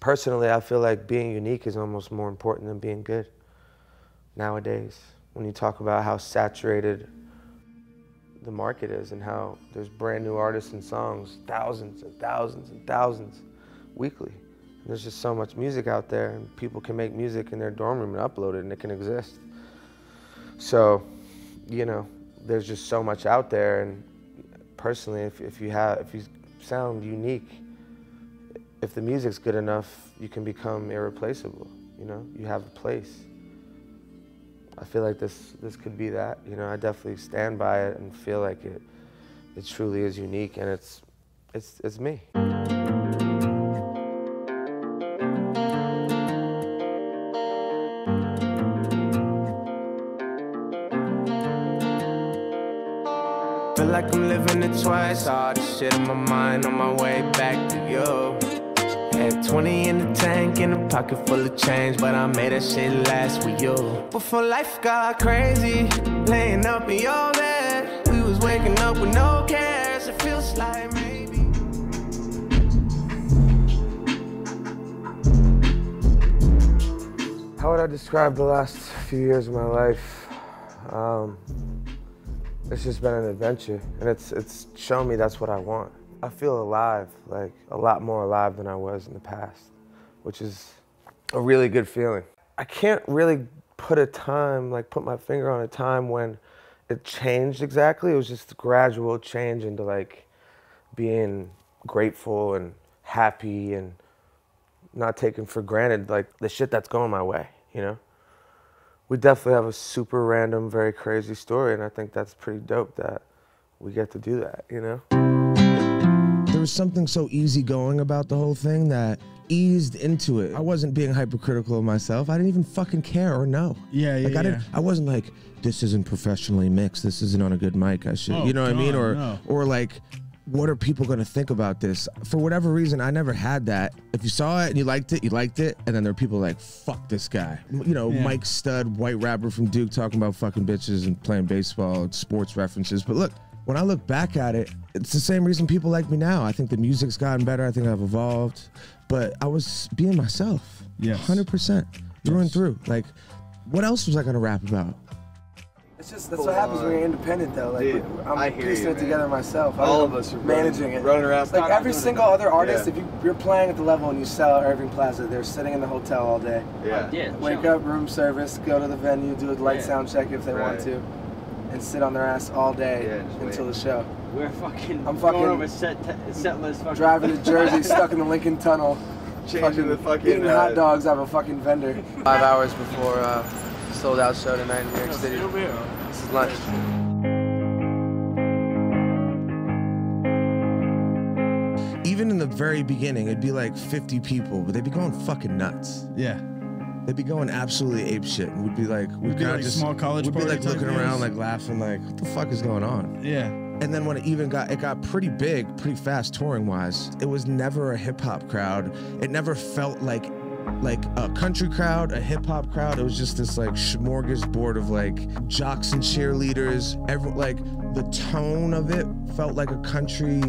Personally, I feel like being unique is almost more important than being good nowadays. When you talk about how saturated the market is and how there's brand new artists and songs, thousands and thousands and thousands weekly. And there's just so much music out there and people can make music in their dorm room and upload it and it can exist. So, you know, there's just so much out there and personally if, if you have if you sound unique, if the music's good enough, you can become irreplaceable, you know? You have a place. I feel like this this could be that. You know, I definitely stand by it and feel like it it truly is unique and it's it's it's me. Feel like I'm living it twice. All this shit in my mind on my way back to you. Had 20 in the tank and a pocket full of change, but I made that shit last with you. Before life got crazy, laying up in your bed, we was waking up with no cares. It feels like maybe. How would I describe the last few years of my life? Um, it's just been an adventure, and it's it's shown me that's what I want. I feel alive, like a lot more alive than I was in the past, which is a really good feeling. I can't really put a time, like put my finger on a time when it changed exactly. It was just a gradual change into like being grateful and happy and not taking for granted like the shit that's going my way, you know? We definitely have a super random, very crazy story, and I think that's pretty dope that we get to do that, you know? There was something so easygoing about the whole thing that eased into it. I wasn't being hypercritical of myself. I didn't even fucking care or know. Yeah, yeah, Like I didn't. yeah. I wasn't like, this isn't professionally mixed. This isn't on a good mic. I should. Oh, you know what I mean? Or no. or like. What are people gonna think about this? For whatever reason, I never had that. If you saw it and you liked it, you liked it, and then there are people like, "Fuck this guy," you know, Yeah. Mike Stud, white rapper from Duke, talking about fucking bitches and playing baseball, sports references. But look, when I look back at it, it's the same reason people like me now. I think the music's gotten better. I think I've evolved, but I was being myself. Yes. hundred percent, through and through. Like, what else was I gonna rap about? It's just that's what happens when you're independent, though. Like Dude, I'm I hear piecing you, it together myself. All don't- of us are managing running- it, running around. It's like every single other artist. Yeah. If you, you're playing at the level and you sell at Irving Plaza, they're sitting in the hotel all day. Yeah. Yeah, Wake chill. up, room service, go to the venue, do a light Yeah. sound check if they want to, and sit on their ass all day Yeah, until wait. the show. We're fucking, I'm fucking going over set, te- set list fucking Driving to Jersey, stuck in the Lincoln Tunnel, Changing the fucking. eating uh, hot dogs out of a fucking vendor. Five hours before uh, sold out show tonight in New York City. This is lunch. Even in the very beginning, it'd be like 50 people, but they'd be going fucking nuts. Yeah. They'd be going absolutely ape shit, and we'd be like, we'd be like just small college we'd be like looking around, like laughing, like, what the fuck is going on? Yeah. And then when it even got, it got pretty big, pretty fast touring wise. It was never a hip hop crowd. It never felt like, like a country crowd, a hip hop crowd. It was just this like smorgasbord of like jocks and cheerleaders. Every like the tone of it felt like a country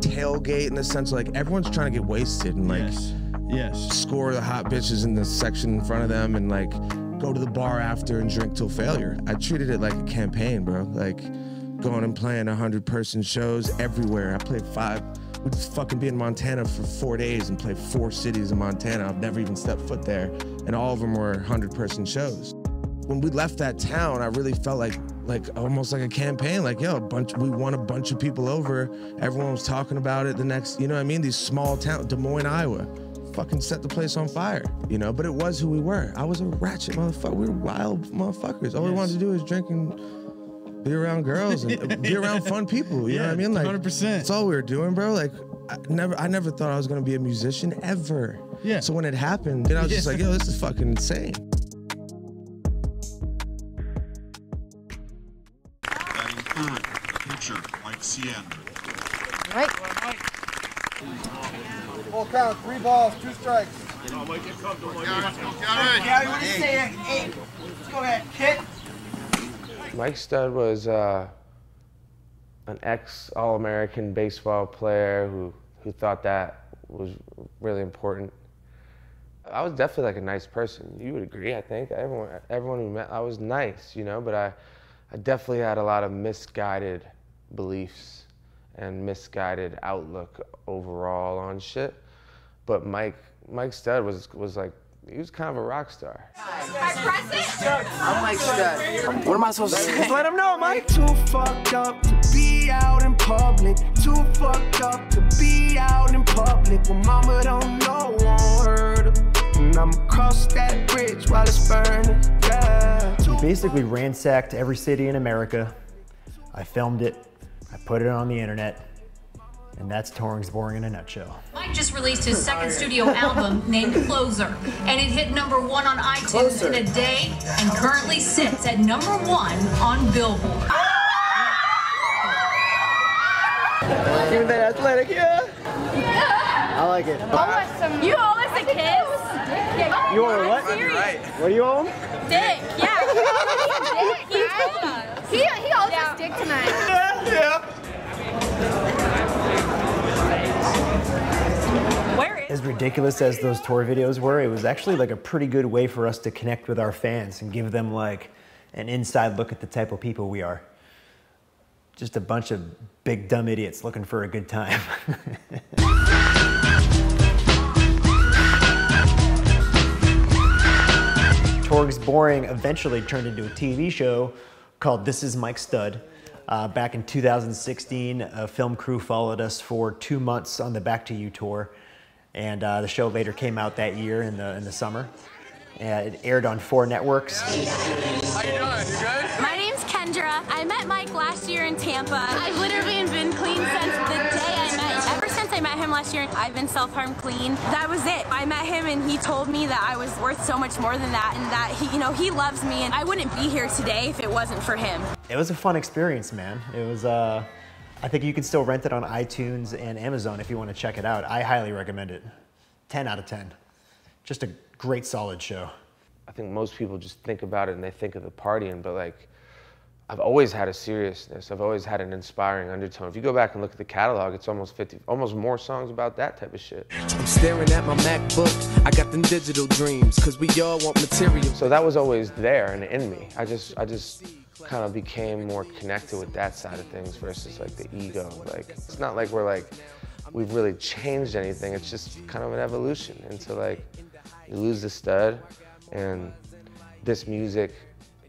tailgate in the sense of, like everyone's trying to get wasted and like yes. Yes. score the hot bitches in the section in front of them and like go to the bar after and drink till failure. I treated it like a campaign, bro. Like going and playing hundred person shows everywhere. I played five. We'd fucking be in Montana for four days and play four cities in Montana. I've never even stepped foot there, and all of them were hundred person shows. When we left that town, I really felt like like almost like a campaign. Like yo, a bunch. We won a bunch of people over. Everyone was talking about it. The next, you know what I mean? These small town, Des Moines, Iowa fucking set the place on fire, you know. But it was who we were. I was a ratchet motherfucker. We were wild motherfuckers. All we wanted to do is drink and be around girls and uh, be around fun people. You know what I mean? Like 100%. That's all we were doing, bro. Like I never, I never thought I was gonna be a musician ever. Yeah. So when it happened, then I was just like, yo, this is fucking insane. Batting third, pitcher Mike Seander. Right. Full count, three balls, two strikes. Gary, what do you say? Hey, let's go ahead, kick. Mike Stud was uh, an ex All American baseball player who, who thought that was really important. I was definitely like a nice person. You would agree, I think. Everyone, everyone we met, I was nice, you know. But I, I definitely had a lot of misguided beliefs and misguided outlook overall on shit. But Mike, Mike Stud was was like he was kind of a rock star. I'm Mike Stud. What am I supposed to say? Just Let him know, Mike. Too fucked up to be out in public. Too fucked up to be out in public. When mama don't know, won't hurt. And I'm across that bridge while it's burning. Yeah. Too basically ransacked every city in America. I filmed it, I put it on the internet, and that's Touring's Boring in a nutshell. Mike just released his second studio album named Closer, and it hit number one on iTunes in a day and currently sits at number one on Billboard. Even that athletic, yeah. I like it. You owe us a kiss? You want what? What do you own? Dick, yeah. Dick, he told us. He, he owes us dick tonight. Where is As ridiculous as those tour videos were, it was actually like a pretty good way for us to connect with our fans and give them like an inside look at the type of people we are. Just a bunch of big dumb idiots looking for a good time. Touring's Boring eventually turned into a TV show called This Is Mike Stud. Uh, back in 2016, a film crew followed us for two months on the Back to You tour, and uh, the show later came out that year in the in the summer. Uh, it aired on four networks. How you doing? You good? My name's Kendra. I met Mike last year in Tampa. I've literally been clean since the day I met him. Ever since I met him last year, I've been self-harm clean. That was it. I met him and he told me that I was worth so much more than that and that he, you know, he loves me and I wouldn't be here today if it wasn't for him. It was a fun experience, man. It was. Uh, I think you can still rent it on iTunes and Amazon if you want to check it out. I highly recommend it. 10 out of 10. Just a great, solid show. I think most people just think about it and they think of the partying, but like, I've always had a seriousness. I've always had an inspiring undertone. If you go back and look at the catalog, it's almost 50, almost more songs about that type of shit. I'm staring at my MacBook. I got them digital dreams, cause we all want material. So that was always there and in me. I just, I just kind of became more connected with that side of things versus like the ego. Like, it's not like we're like, we've really changed anything. It's just kind of an evolution into like, you lose the stud and this music,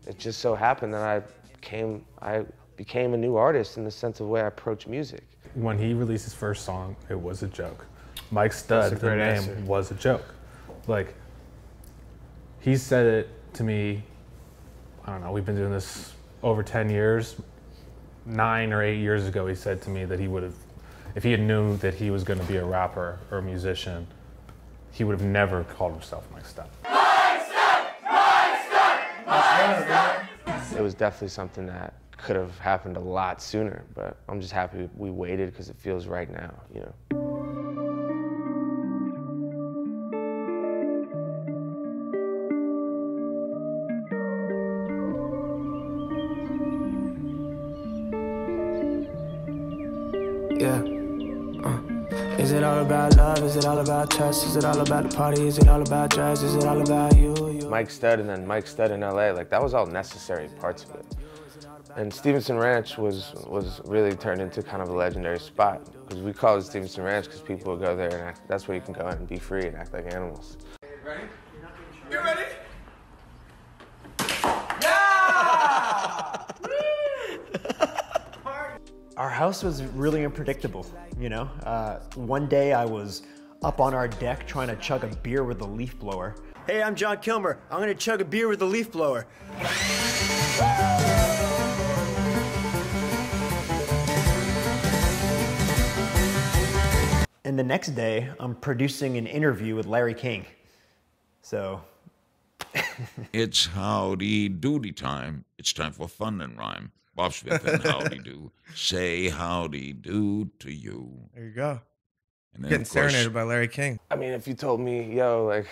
it just so happened that I came, I became a new artist in the sense of the way I approach music. when he released his first song, it was a joke. Mike Stud, That's a the great name, answer. was a joke. Like, he said it to me, I don't know, we've been doing this over 10 years. Nine or eight years ago, he said to me that he would have, if he had knew that he was going to be a rapper or a musician, he would have never called himself Mike Stud. It was definitely something that could have happened a lot sooner, but I'm just happy we waited because it feels right now, you know. About trust? Is it all about the party? Is it all about drugs? Is it all about you? you? Mike Stud and then Mike Stud in LA, like that was all necessary parts of it. And Stevenson Ranch was was really turned into kind of a legendary spot because we call it Stevenson Ranch because people would go there and act, that's where you can go and be free and act like animals. Ready? You ready? our house was really unpredictable, you know? Uh, one day I was up on our deck trying to chug a beer with a leaf blower. Hey, I'm Jon Kilmer. I'm gonna chug a beer with a leaf blower. And the next day, I'm producing an interview with Larry King. So, It's howdy doody time. It's time for fun and rhyme. Bob Smith and howdy do. Say howdy do to you. There you go. And then, Getting course, serenaded by Larry King. I mean, if you told me, yo, like,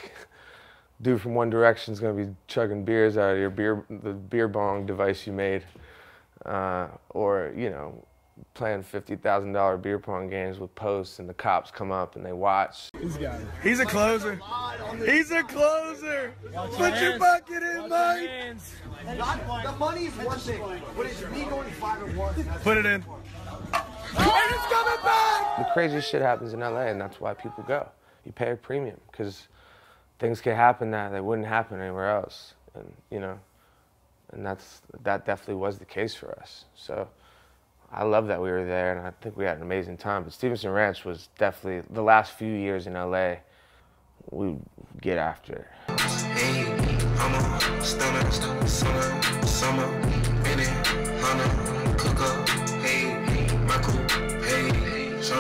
dude from One Direction's gonna be chugging beers out of your beer, the beer bong device you made, uh, or you know, playing fifty thousand dollar beer pong games with posts, and the cops come up and they watch. He's got He's a closer. He's a closer. Put your bucket in, Mike. The money is one thing, but it's me going five and one. Put it in. And it's coming back! The craziest shit happens in LA, and that's why people go. You pay a premium because things can happen that they wouldn't happen anywhere else, and you know, and that's that definitely was the case for us. So I love that we were there, and I think we had an amazing time. But Stevenson Ranch was definitely the last few years in LA. We get after it. Hey, stunner, summer, summer,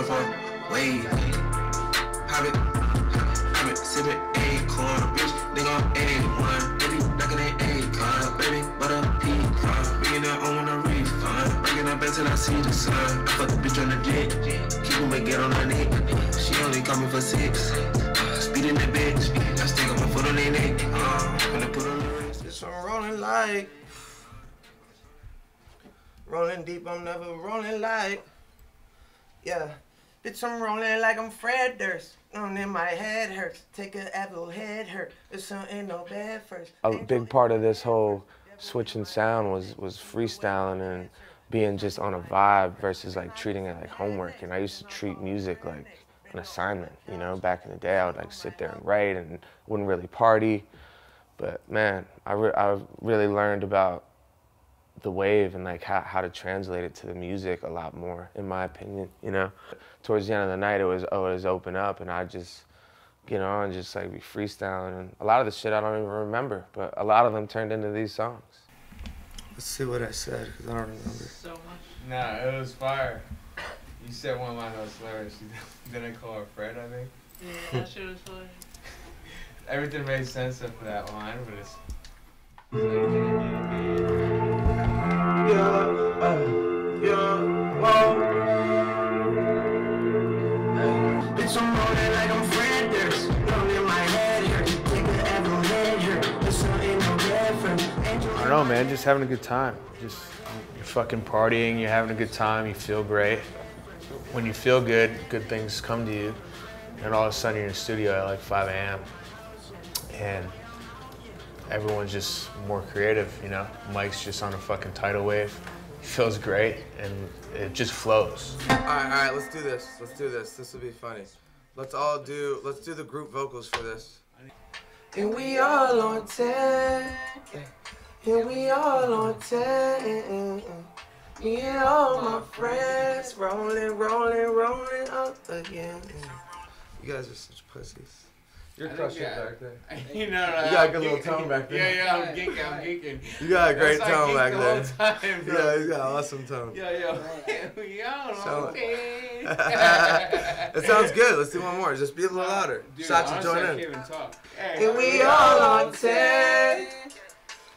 surfer, wave, have it, have it, sip it, a corn, bitch, nigga, A1, baby, back in the A car, baby, butter pecan, bringing that on a refund, bringing that back till I see the sun, I fuck the bitch on the jet, keep on get on her neck, she only call me for six, speeding that bitch, I stick up my foot on their neck, uh, I put on the wrist, It's a rolling light. Rolling deep, I'm never rolling light. Yeah. Bitch, I'm rolling like I'm Fred Durst. On in my head hurts. Take a apple head hurt. There's something no bad first. a big part of this whole switching sound was was freestyling and being just on a vibe versus like treating it like homework. And I used to treat music like an assignment. You know, back in the day, I would like sit there and write and wouldn't really party. But man, I re- I really learned about the wave and like how, how to translate it to the music a lot more, in my opinion. You know, towards the end of the night, it was oh, it was open up, and I just get on and just like be freestyling, and a lot of the shit I don't even remember, but a lot of them turned into these songs. Let's see what I said, because I don't remember. So much. Nah, it was fire. You said one line that was hilarious. You didn't call her Fred, I think. Yeah, that shit was hilarious. Everything made sense after that line, but it's. Yeah, uh, yeah, know, man. Just having a good time. Just you're fucking partying. You're having a good time. You feel great. When you feel good, good things come to you. And all of a sudden, you're in the studio at like 5 a.m. and everyone's just more creative. You know, Mike's just on a fucking tidal wave. He feels great, and it just flows. All right, all right, let's do this. Let's do this. This will be funny. Let's all do, let's do the group vocals for this. And we all on 10. And we all on 10. Me and all my friends rolling, rolling, rolling up again. You guys are such pussies. You're I think, crushing yeah. back there. You know, no, You uh, got a I'm good little tone back there. Yeah, yeah, I'm geeking, I'm geeking. You got a great That's tone back the there. whole time, bro. Yeah, he's got an awesome tone. Yeah, yo. we all Sound- okay. it sounds good. Let's do one more. Just be a little louder. Dude, Sachi, honestly, join I in. can't even talk. And we all on 10.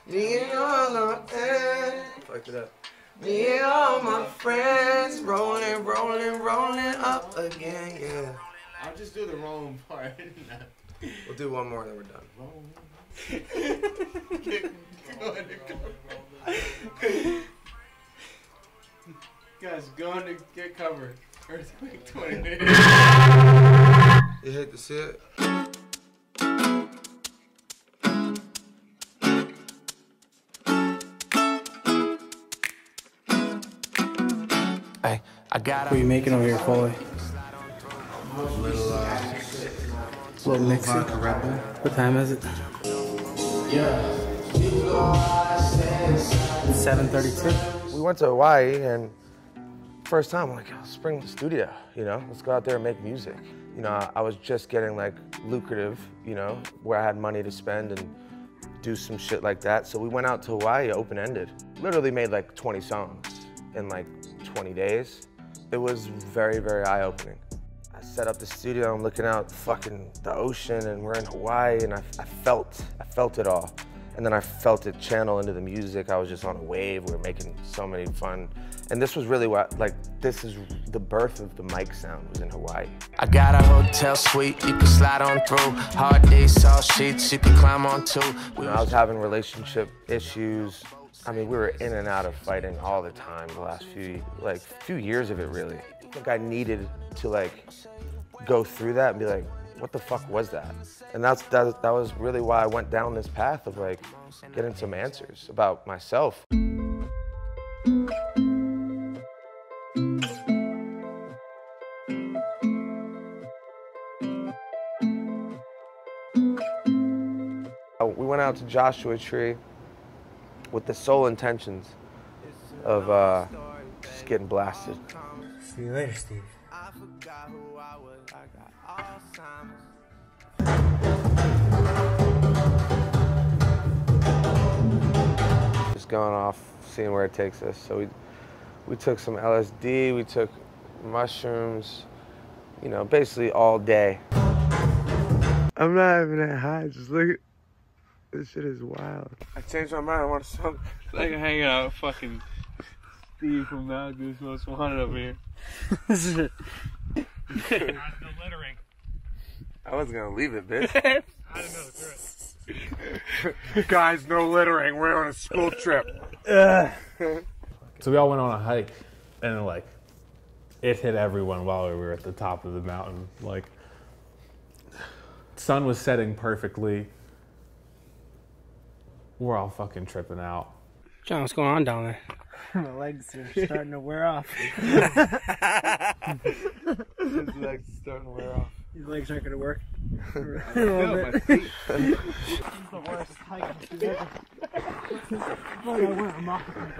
Me and all on 10. Fucked it up. Me and all my friends rolling, rolling, rolling up again, yeah. I'll just do the wrong part. We'll do one more and then we're done. Guys, going to get covered. Earthquake 20 minutes. You hate to see it? Hey, I got What are you making over here, Foley? Little, uh, Little mixy. vodka Red What time is it? Yeah. 7:32. We went to Hawaii and first time I'm like, let's bring the studio, you know, let's go out there and make music. You know, I was just getting like lucrative, you know, where I had money to spend and do some shit like that. So we went out to Hawaii open ended. Literally made like 20 songs in like 20 days. It was very, very eye opening. I set up the studio, I'm looking out fucking the ocean and we're in Hawaii and I, I felt, I felt it all. And then I felt it channel into the music. I was just on a wave. We were making so many fun. And this was really what, like, this is the birth of the mic sound was in Hawaii. I got a hotel suite you can slide on through. Hard days, soft sheets you can climb onto. You know, I was having relationship issues. I mean, we were in and out of fighting all the time the last few, like, few years of it really. I think I needed to like go through that and be like, what the fuck was that? And that's that, that was really why I went down this path of like getting some answers about myself. Uh, We went out to Joshua Tree with the sole intentions of uh, just getting blasted. See you later, Steve. just going off, seeing where it takes us. So we we took some LSD, we took mushrooms, you know, basically all day. I'm not even that high. Just look at this shit is wild. I changed my mind. I want to smoke. It's like hanging out with fucking Steve from Mount Goose Most Wanted over here. no littering. I was gonna leave it, bitch. I don't know, Guys, no littering. We're on a school trip. So we all went on a hike, and like, it hit everyone while we were at the top of the mountain. Like, sun was setting perfectly. We're all fucking tripping out. John, what's going on down there? My legs are starting to wear off. His legs are starting to wear off. These legs aren't gonna work. I A feel little my bit. feet. this is the worst hike I've ever. I I went a moccasin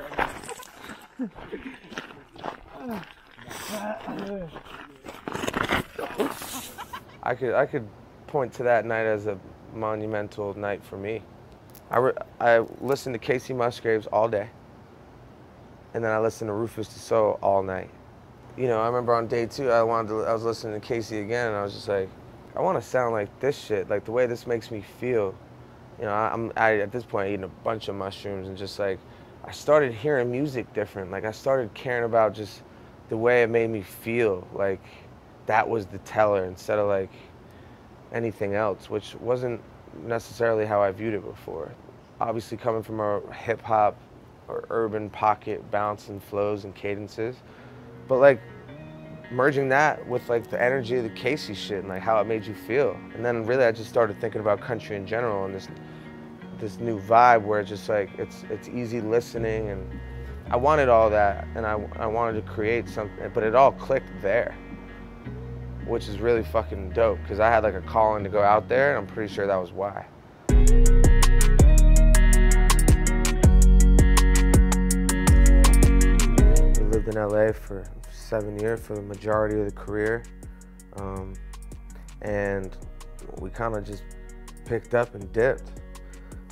I could I could point to that night as a monumental night for me. I, I listened to Kacey Musgraves all day, and then I listened to Rufus Du Sol all night. You know, I remember on day two, I wanted to, I was listening to Kacey again, and I was just like, I want to sound like this shit, like the way this makes me feel. You know, I, I'm I, at this point eating a bunch of mushrooms and just like, I started hearing music different. Like I started caring about just the way it made me feel. Like that was the teller instead of like anything else, which wasn't necessarily how I viewed it before. Obviously, coming from a hip hop or urban pocket, bouncing flows and cadences, but like merging that with like the energy of the Kacey shit and like how it made you feel. And then really, I just started thinking about country in general and this this new vibe where it's just like it's it's easy listening and I wanted all that and I, I wanted to create something, but it all clicked there which is really fucking dope because I had like a calling to go out there, and I'm pretty sure that was why. We lived in LA for seven years for the majority of the career, um, and we kind of just picked up and dipped.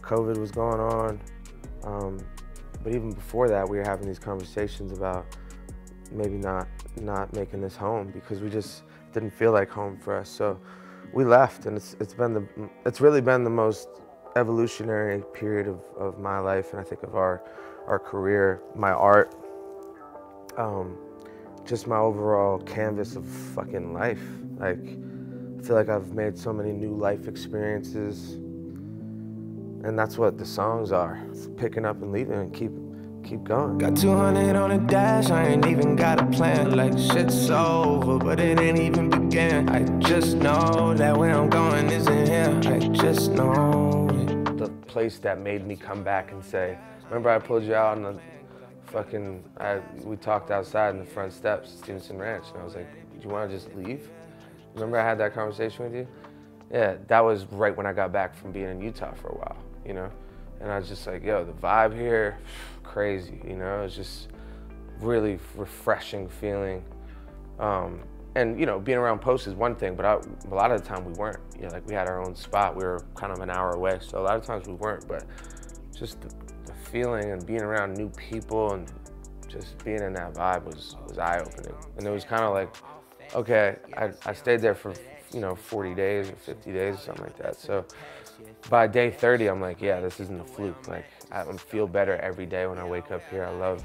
COVID was going on, um, but even before that, we were having these conversations about maybe not not making this home because we just didn't feel like home for us. So we left, and it's it's been the it's really been the most evolutionary period of, of my life, and I think of our our career, my art, um, just my overall canvas of fucking life. Like I feel like I've made so many new life experiences, and that's what the songs are: It's picking up and leaving, and keep keep going. Got 200 on the dash, I ain't even got a plan. Like shit's over, but it ain't even began. I just know that where I'm going isn't here. I just know it. the place that made me come back and say, remember I pulled you out on the fucking, I, we talked outside in the front steps Stevenson Ranch, and I was like, do you want to just leave? Remember I had that conversation with you? Yeah, that was right when I got back from being in Utah for a while, you know? And I was just like, yo, the vibe here, crazy, you know? It's just really refreshing feeling. Um, and you know, being around posts is one thing, but I, a lot of the time we weren't. You know, like we had our own spot. We were kind of an hour away, so a lot of times we weren't. But just the, the feeling and being around new people and just being in that vibe was was eye opening. And it was kind of like, okay, I, I stayed there for you know 40 days or 50 days or something like that. So by day 30, I'm like, yeah, this isn't a fluke. Like I feel better every day when I wake up here. I love,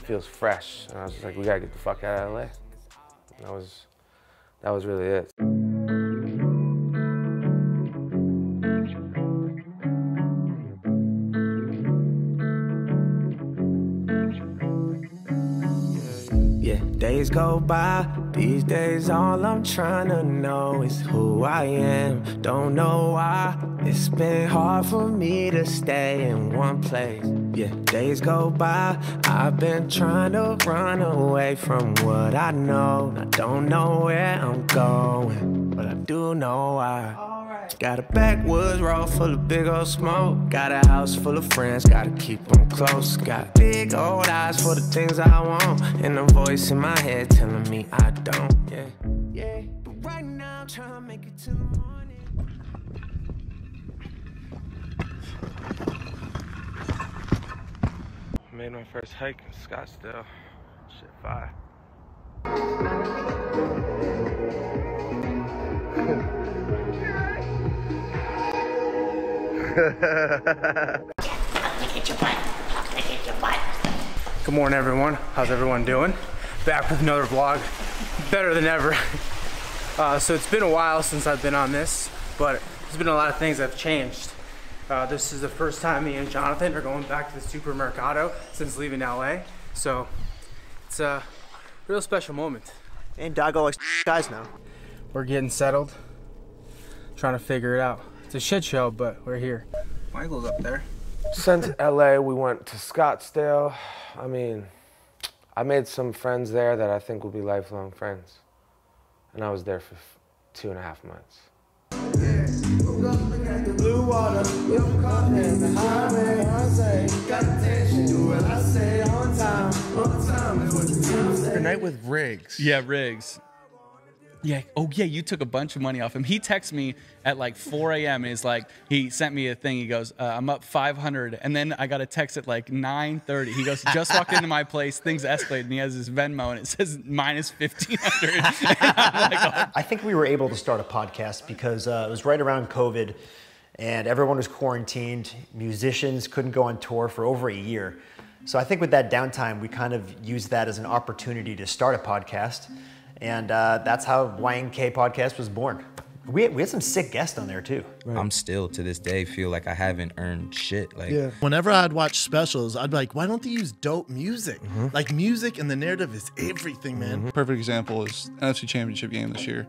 it feels fresh. And I was just like, we gotta get the fuck out of LA. That was, that was really it. Yeah, days go by, These days, all I'm trying to know is who I am. Don't know why. It's been hard for me to stay in one place. Yeah, days go by. I've been trying to run away from what I know. I don't know where I'm going, but I do know why. Got a backwoods road full of big old smoke. Got a house full of friends, gotta keep them close. Got big old eyes for the things I want. And a voice in my head telling me I don't. Yeah, yeah. But right now I'm trying to make it to the morning. Made my first hike in Scottsdale. Shit, five. Good morning, everyone. How's everyone doing? Back with another vlog, better than ever. Uh, so it's been a while since I've been on this, but there's been a lot of things that have changed. Uh, this is the first time me and Jonathan are going back to the supermercado since leaving LA. So it's a real special moment. And Dago likes guys now. We're getting settled, trying to figure it out. It's a shit show, but we're here. Michael's up there. Since LA, we went to Scottsdale. I mean, I made some friends there that I think will be lifelong friends. And I was there for two and a half months. Blue water, we'll come in the highway. I say, got attention, do what I say on time. On time is what the time say. Your night with Riggs. Yeah, Riggs. Yeah. Oh, yeah. You took a bunch of money off him. He texts me at like 4 a.m. and he's like, he sent me a thing. He goes, uh, "I'm up 500," and then I got a text at like 9:30. He goes, "Just walked into my place. Things escalated." And he has his Venmo and it says minus 1,500. I think we were able to start a podcast because uh, it was right around COVID and everyone was quarantined. Musicians couldn't go on tour for over a year. So I think with that downtime, we kind of used that as an opportunity to start a podcast. And uh, that's how YNK Podcast was born. We had, we had some sick guests on there too. I'm still to this day feel like I haven't earned shit. Like Yeah. Whenever I'd watch specials, I'd be like, why don't they use dope music? Like music and the narrative is everything, man. Perfect example is NFC Championship game this year.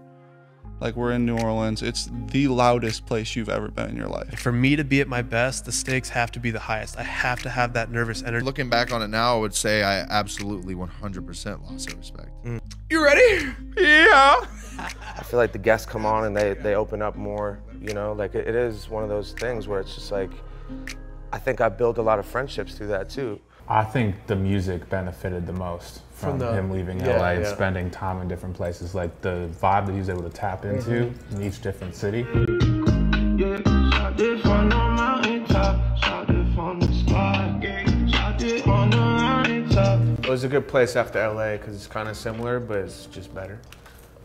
Like we're in New Orleans. It's the loudest place you've ever been in your life. For me to be at my best, the stakes have to be the highest. I have to have that nervous energy. Looking back on it now, I would say I absolutely 100% lost that respect. Mm. You ready? Yeah. I feel like the guests come on and they, they open up more, you know, like it, it is one of those things where it's just like, I think I built a lot of friendships through that too. I think the music benefited the most from, From the- him leaving yeah, LA and yeah. spending time in different places. Like the vibe that he was able to tap mm-hmm. into in each different city. It from the mountaintop, shot it from the spot, yeah, shot it on the mountaintop. It was a good place after LA because it's kind of similar, but it's just better.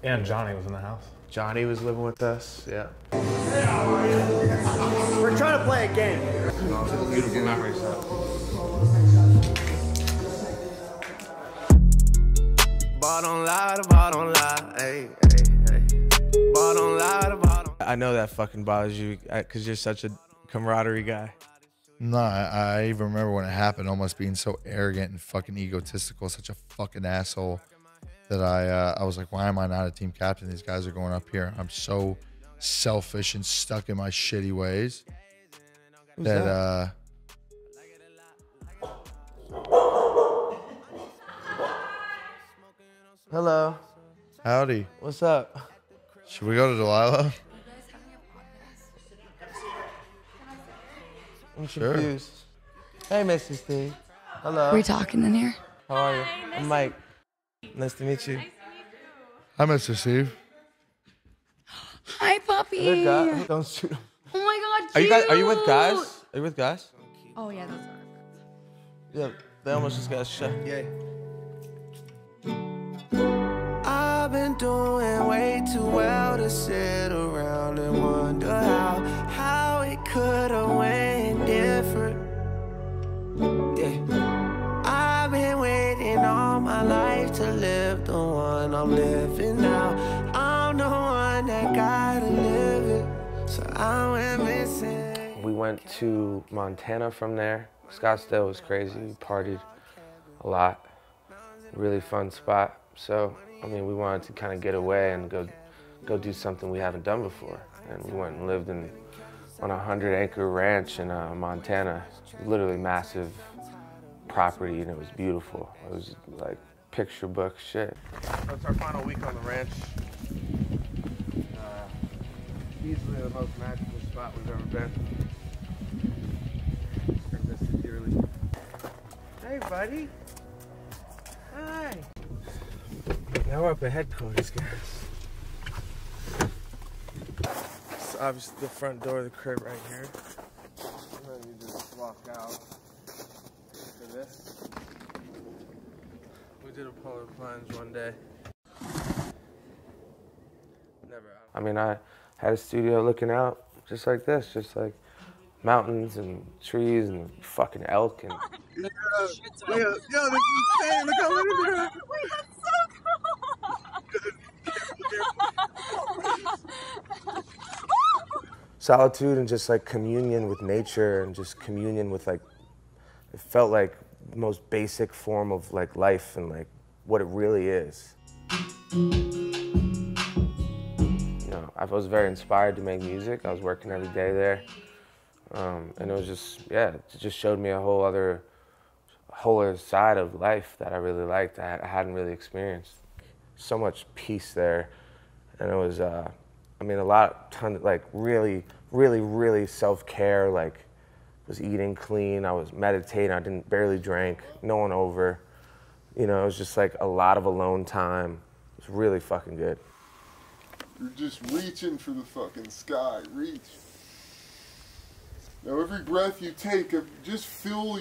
And Johnny was in the house. Johnny was living with us. Yeah. We're trying to play a game. Bottom lie, bottom lie, hey, hey, hey. Bottom lie, bottom. I know that fucking bothers you because you're such a camaraderie guy. No, I, I even remember when it happened, almost being so arrogant and fucking egotistical, such a fucking asshole, that I uh, I was like, why am I not a team captain? These guys are going up here. I'm so selfish and stuck in my shitty ways Who's that, that? uh Hello. howdy. What's up? Should we go to Delilah? I'm Sure. confused. Hey, Mrs. Steve. Hello. Are We talking in here? How are you? I'm Mike. Nice to meet you. Hi, Mr. Steve. Hi, puppy. Good guy. Don't shoot. Oh my god, Are you guys? Are you with guys? Are you with guys? Oh yeah, those are. Yeah. They almost just got shot. Yeah. Been doing way too well to sit around and wonder how how it could have went different. Yeah. I've been waiting all my life to live the one I'm living now. I'm the one that gotta live it, so I went missing. We went to Montana from there. Scottsdale was crazy. We partied a lot. Really fun spot. So I mean, we wanted to kind of get away and go, go do something we haven't done before. And we went and lived in, on a hundred acre ranch in uh, Montana, literally massive property, and it was beautiful. It was like picture book shit. That's our final week on the ranch. Uh, easily the most magical spot we've ever been. Hey, buddy. Hi. Now we're up at headquarters, guys. It's obviously the front door of the crib right here. And then you just walk out to this. We did a polar plunge one day. Never out. I mean, I had a studio looking out just like this, just like mountains and trees and fucking elk and Yo, yo, yo, this is insane. Look how many there are. Wait, that's so solitude and just like communion with nature and just communion with like it felt like the most basic form of like life and like what it really is. You know i was very inspired to make music. I was working every day there. Um, and it was just yeah it just showed me a whole other whole other side of life that i really liked i, I hadn't really experienced. So much peace there. And it was uh, I mean, a lot, ton, like really, really, really self care. Like, was eating clean. I was meditating. I didn't barely drank. No one over. You know, it was just like a lot of alone time. It was really fucking good. You're just reaching for the fucking sky. Reach. Now every breath you take, uh, just feel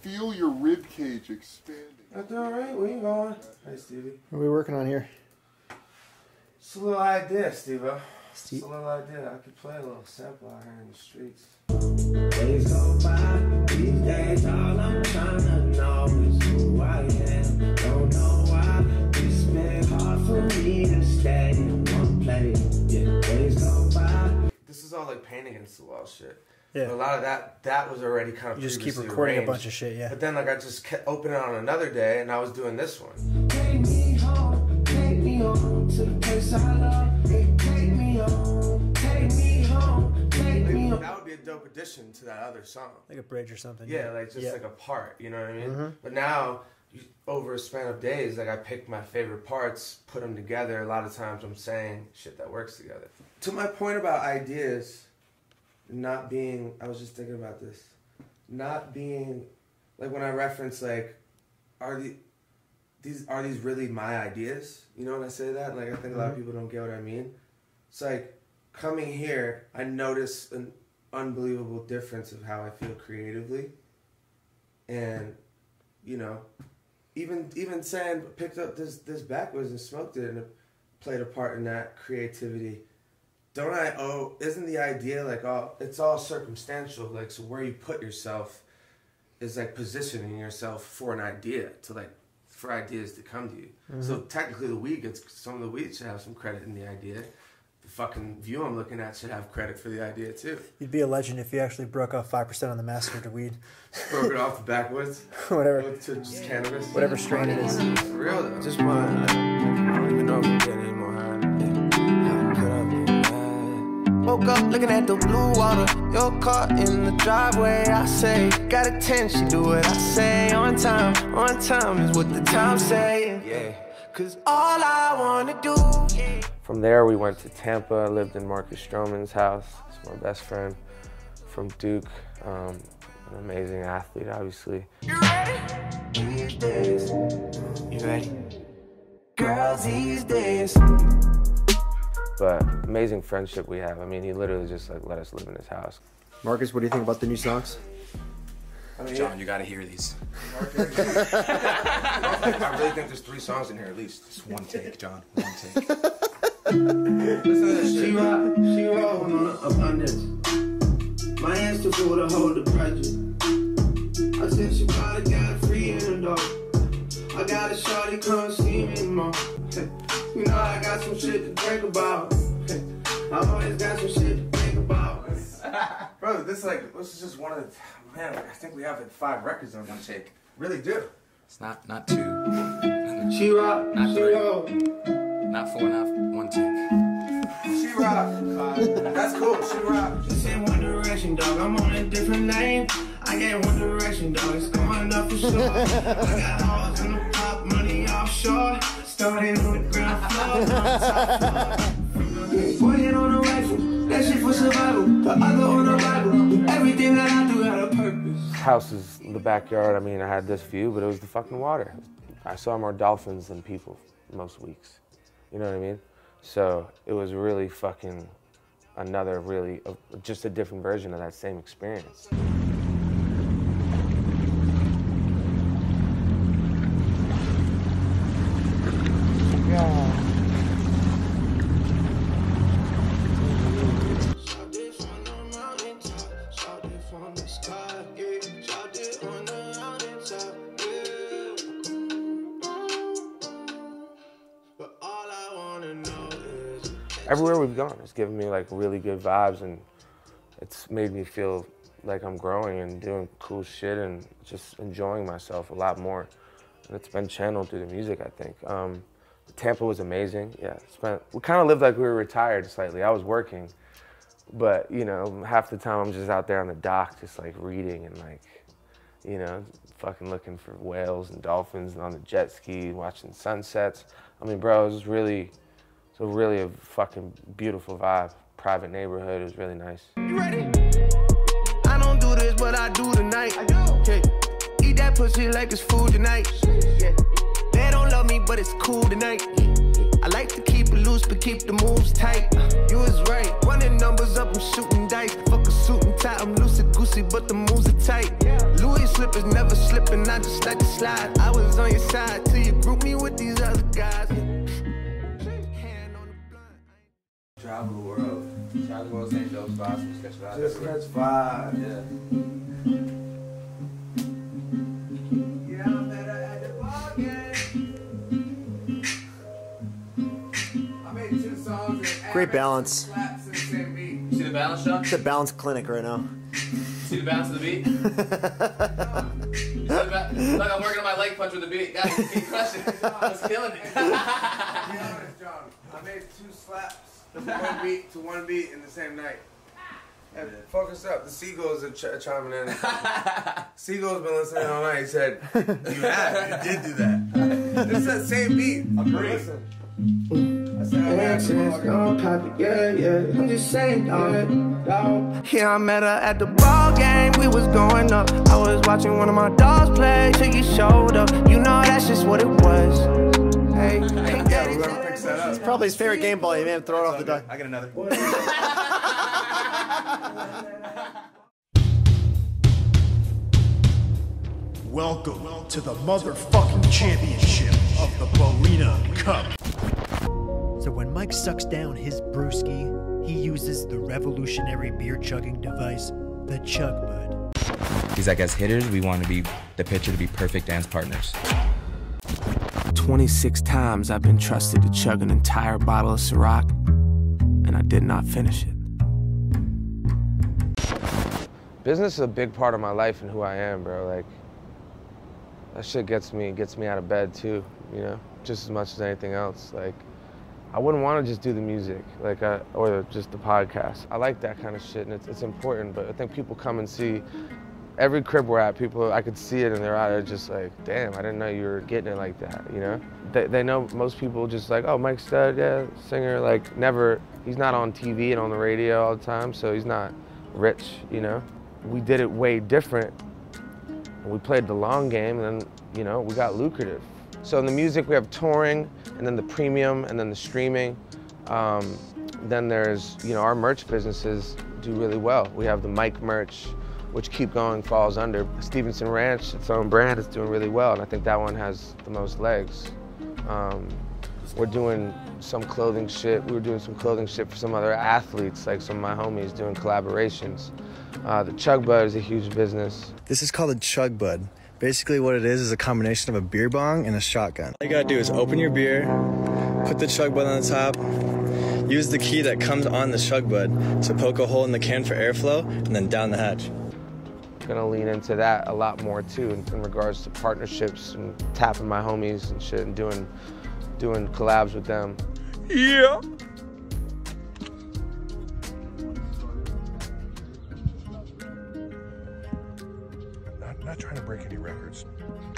feel your rib cage expanding. That's all right. Where you going? Hi, Stevie. What are we working on here? It's a little idea, Steve. It's a little idea. I could play a little sample out here in the streets. Days go by, these days all I'm trying to know is who I am. Don't know why it's been hard for me to stay in one place. Yeah, days go by. This is all like paint against the wall shit. Yeah. But a lot of that that was already kind of You just keep previously recording a bunch of shit, yeah. But then like I just kept opening it on another day, and I was doing this one. Take me home, take me home to the place I love. Hey, take me home, take me home, take me home. That would be a dope addition to that other song. Like a bridge or something. Yeah, like just like a part, you know what I mean? Mhm. But now, over a span of days, like I pick my favorite parts, put them together. A lot of times I'm saying shit that works together. To my point about ideas not being, I was just thinking about this, not being, like when I reference like, are the, these are these really my ideas? You know when I say that? Like I think a lot of Mhm. people don't get what I mean. It's like coming here, I notice an unbelievable difference of how I feel creatively. And, you know, even even saying picked up this this backwoods and smoked it and it played a part in that creativity. Don't I oh isn't the idea like all it's all circumstantial, like so where you put yourself is like positioning yourself for an idea to like for ideas to come to you. So Mhm. technically the weed gets some of the weed should have some credit in the idea. The fucking view I'm looking at should have credit for the idea too. You'd be a legend if you actually broke off five percent on the master to weed. Broke it off the backwoods. Whatever. To just cannabis. Whatever strain it is. For real though. Just one. I don't even know Woke up looking at the blue water. Your car in the driveway. I say, got a 10, she do what I say. On time, on time is what the time say. Yeah. Cause all I wanna do. From there, we went to Tampa. Lived in Marcus Stroman's house. It's my best friend from Duke. Um, an amazing athlete, obviously. These days. You ready? Girls these days. But amazing friendship we have. I mean, he literally just like let us live in his house. Marcus, what do you think about the new songs? I mean, John, you gotta hear these. I really think there's three songs in here at least. Just one take, John. One take. Listen to this shit. She rock, she roll on abundance. My hands too full to hold the pressure. I said she probably got free in the door. I got a shorty come see me more. You know I got some shit to think about. I always got some shit to think about. Bro, this is like this is just one of the man. I think we have like five records on one take. Really do. It's not not two. Not the She rock, Not she three. roll. Not four, not one take. She rock. Uh, that's cool. She rock. Just in one direction, dog. I'm on a different lane. I get one direction, dog. It's going up for sure. I got hoes in the pop, money offshore. Started on the ground floor. One hand on the rifle. That shit for survival. The other on the Bible. Everything that I do had a purpose. House is in the backyard. I mean, I had this view, but it was the fucking water. I saw more dolphins than people most weeks. You know what I mean? So it was really fucking another really, uh, just a different version of that same experience. It's given me like really good vibes, and it's made me feel like I'm growing and doing cool shit and just enjoying myself a lot more. And it's been channeled through the music, I think. Um, Tampa was amazing. Yeah, spent, we kind of lived like we were retired slightly. I was working, but you know, half the time I'm just out there on the dock, just like reading and like, you know, fucking looking for whales and dolphins and on the jet ski, watching sunsets. I mean, bro, it was really, so really a fucking beautiful vibe. Private neighborhood. It was really nice. You ready? I don't do this, but I do tonight. I do. Okay. Eat that pussy like it's food tonight. Yeah. They don't love me, but it's cool tonight. I like to keep it loose, but keep the moves tight. You was right. Running numbers up, I'm shooting dice. Fuck a suit and tie, I'm loosey goosey, but the moves are tight. Louis slippers never slipping, I just let it slide. I was on your side Travel the world. Travel the world, St. Dope spots, and sketch vibes. Just sketch vibes. Yeah. Yeah, I'm better at the ball game. I made two songs Great balance. slaps in the same beat. You see the balance, Sean? It's a balance clinic right now. See the balance of the beat? you ba- Look, I'm working on my leg punch with the beat. Guys, keep crushing. It's killing it. Be honest, John. I made two slaps, one beat to one beat in the same night. And focus up. The seagulls are ch- chiming in. Seagull's been listening all night. He said, "You have, you did do that." It's that same beat. Agree. Listen. I said, I had to pop it, yeah, yeah. I'm just saying, dog. dog. Yeah, I met her at the ball game. We was going up. I was watching one of my dogs play till you showed up. You know that's just what it was. Hey, Yeah, whoever picks that up. It's probably his favorite game ball. You may have thrown it off the dock. I got another. Welcome to the motherfucking championship of the Bolina Cup. So when Mike sucks down his brewski, he uses the revolutionary beer chugging device, the Chug Bud. He's like, as hitters, we want to be the pitcher to be perfect dance partners. 26 times I've been trusted to chug an entire bottle of Ciroc, and I did not finish it. Business is a big part of my life and who I am, bro. Like that shit gets me gets me out of bed too, you know, just as much as anything else. Like I wouldn't want to just do the music, like I, or just the podcast. I like that kind of shit, and it's, it's important. But I think people come and see every crib we're at. People, I could see it in their eye. They're just like, "Damn, I didn't know you were getting it like that." You know, they, they know most people just like, "Oh, Mike Stud, yeah, singer." Like never, he's not on TV and on the radio all the time, so he's not rich. You know, we did it way different. We played the long game, and then you know we got lucrative. So in the music, we have touring, and then the premium, and then the streaming. Um, then there's, you know, our merch businesses do really well. We have the Mike merch, which Keep Going falls under. Stevenson Ranch, its own brand, is doing really well, and I think that one has the most legs. Um, we're doing some clothing shit. We were doing some clothing shit for some other athletes, like some of my homies doing collaborations. Uh, the Chug Bud is a huge business. This is called a chug bud. Basically, what it is is a combination of a beer bong and a shotgun. All you gotta do is open your beer, put the chug bud on the top, use the key that comes on the chug bud to poke a hole in the can for airflow, and then down the hatch. Gonna lean into that a lot more too in, in regards to partnerships and tapping my homies and shit and doing doing collabs with them. Yeah. Not, not trying to break any records,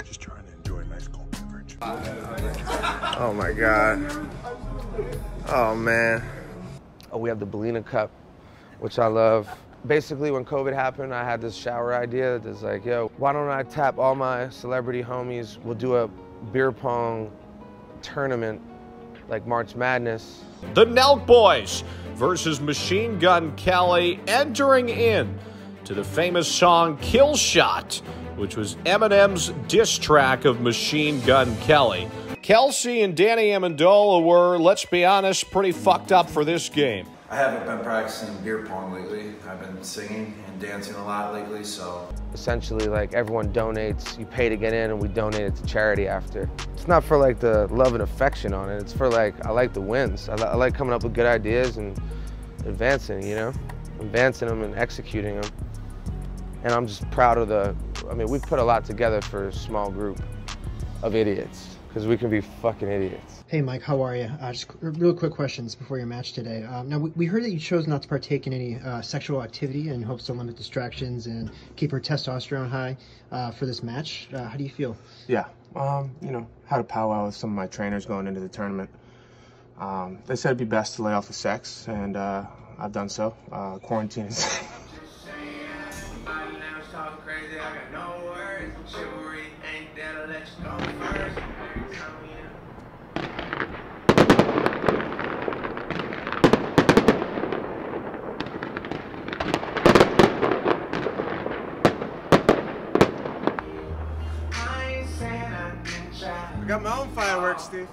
just trying to enjoy a nice cold beverage. Oh my god. Oh man. Oh, we have the Belina Cup, which I love. Basically, when COVID happened, I had this shower idea that's like, yo, why don't I tap all my celebrity homies? We'll do a beer pong tournament like March Madness. The Nelk Boys versus Machine Gun Kelly entering in to the famous song Killshot, which was Eminem's diss track of Machine Gun Kelly. Kelsey and Danny Amendola were, let's be honest, pretty fucked up for this game. I haven't been practicing beer pong lately. I've been singing and dancing a lot lately, so Essentially, like everyone donates, you pay to get in, and we donate it to charity after. It's not for like the love and affection on it. It's for like I like the wins. I, li- I like coming up with good ideas and advancing. You know, advancing them and executing them. And I'm just proud of the. I mean, we've put a lot together for a small group of idiots because we can be fucking idiots. Hey, Mike, how are you? Uh, just qu- real quick questions before your match today. Um, now, we, we heard that you chose not to partake in any uh, sexual activity in hopes to limit distractions and keep your testosterone high uh, for this match. Uh, how do you feel? Yeah, um, you know, had a powwow with some of my trainers going into the tournament. Um, they said it'd be best to lay off the sex, and uh, I've done so. Uh, quarantine is. got my own fireworks, Steve.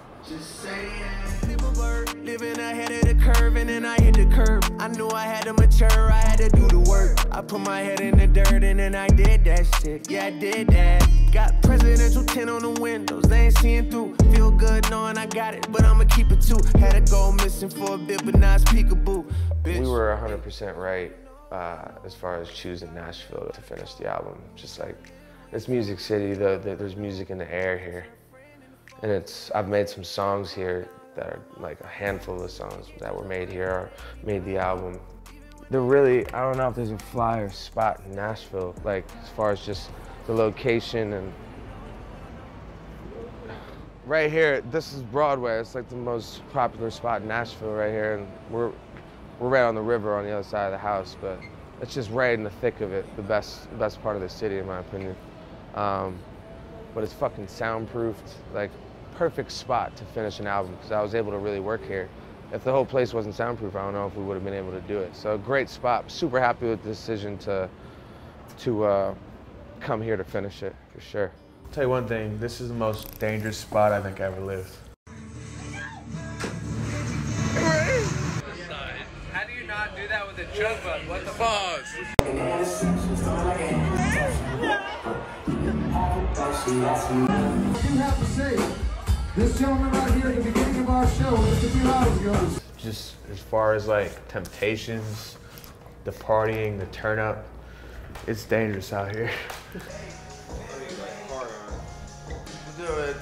Living ahead of the curve and then I hit the curb. I knew I had to mature, I had to do the work. I put my head in the dirt and then I did that shit. Yeah, I did that. Got presidential tint on the windows, they ain't seeing through. Feel good knowing I got it, but I'ma keep it too. Had to go missing for a bit, but now it's peekaboo. We were 100% right uh, as far as choosing Nashville to finish the album. Just like, it's Music City, the, the, there's music in the air here. And it's, I've made some songs here that are like a handful of songs that were made here or made the album. They're really, I don't know if there's a flyer spot in Nashville, like as far as just the location and right here, this is Broadway. It's like the most popular spot in Nashville right here. And we're, we're right on the river on the other side of the house, but it's just right in the thick of it, the best, best part of the city in my opinion. Um, but it's fucking soundproofed, like perfect spot to finish an album because I was able to really work here. If the whole place wasn't soundproof, I don't know if we would have been able to do it. So great spot. Super happy with the decision to to uh, come here to finish it for sure. tell you one thing, this is the most dangerous spot I think I ever lived. How do you not do that with a chug bud? What the pause? This gentleman right here at the beginning of our show, just a few hours ago, Just as far as like temptations, the partying, the turn up, it's dangerous out here. We're doing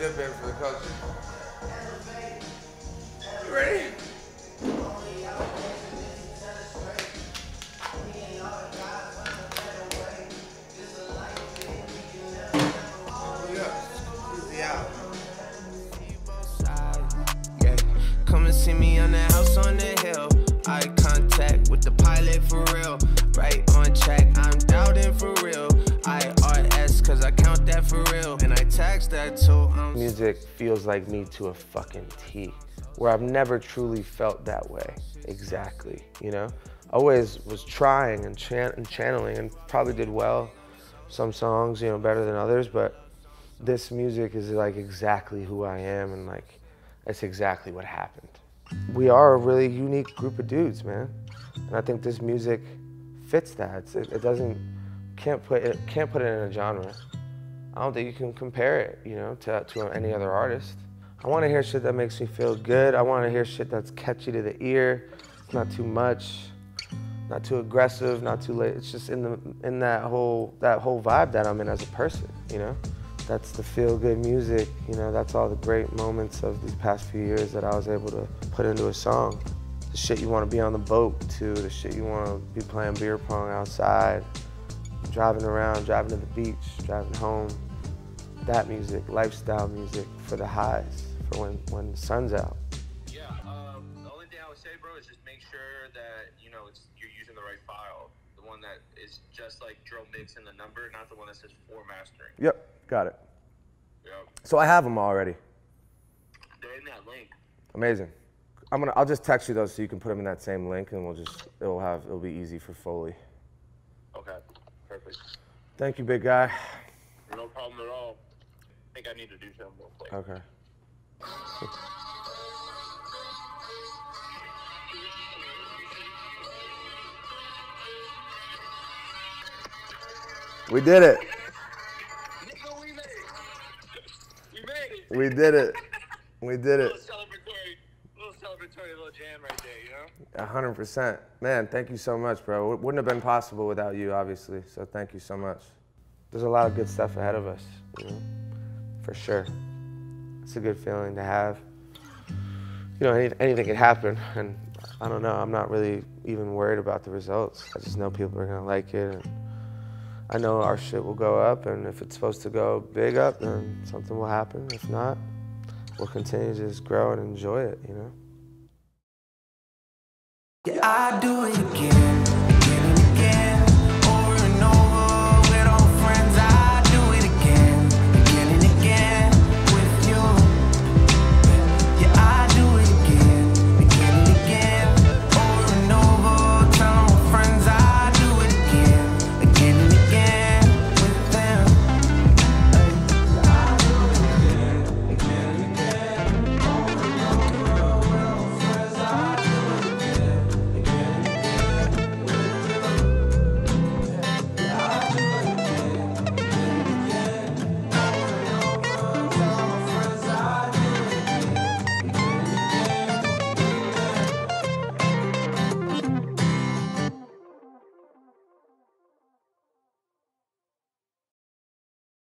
see me on the house on the hill. Eye contact with the pilot for real. Right on track, I'm doubting for real. IRS, cause I count that for real. And I tax that too. I'm Music feels like me to a fucking T, where I've never truly felt that way. Exactly, you know? Always was trying and, chan- and channeling and probably did well. Some songs, you know, better than others, but this music is like exactly who I am and like that's exactly what happened. We are a really unique group of dudes, man. And I think this music fits that. It, it doesn't, can't put it, can't put it in a genre. I don't think you can compare it, you know, to, to any other artist. I want to hear shit that makes me feel good. I want to hear shit that's catchy to the ear. It's not too much, not too aggressive, not too late. It's just in the in that whole that whole vibe that I'm in as a person, you know. That's the feel good music, you know. That's all the great moments of these past few years that I was able to put into a song. The shit you want to be on the boat to, the shit you want to be playing beer pong outside, driving around, driving to the beach, driving home. That music, lifestyle music for the highs, for when when the sun's out. Yeah, um, the only thing I would say, bro, is just make sure that you know it's you're using the right file, the one that is just like drill mix in the number, not the one that says for mastering. Yep, got it. Yep. So I have them already. They're in that link. Amazing. I'm gonna. I'll just text you those so you can put them in that same link, and we'll just. It'll have. It'll be easy for Foley. Okay, perfect. Thank you, big guy. No problem at all. I think I need to do something real quick. Okay. We did it. We did it. We did it. Little celebratory little jam right there, you know? A hundred percent. Man, thank you so much, bro. It wouldn't have been possible without you, obviously. So thank you so much. There's a lot of good stuff ahead of us, you know, for sure. It's a good feeling to have. You know, any, anything could happen, and I don't know. I'm not really even worried about the results. I just know people are gonna like it, and I know our shit will go up. And if it's supposed to go big up, then something will happen. If not, we'll continue to just grow and enjoy it. You know. Yeah, I do it again.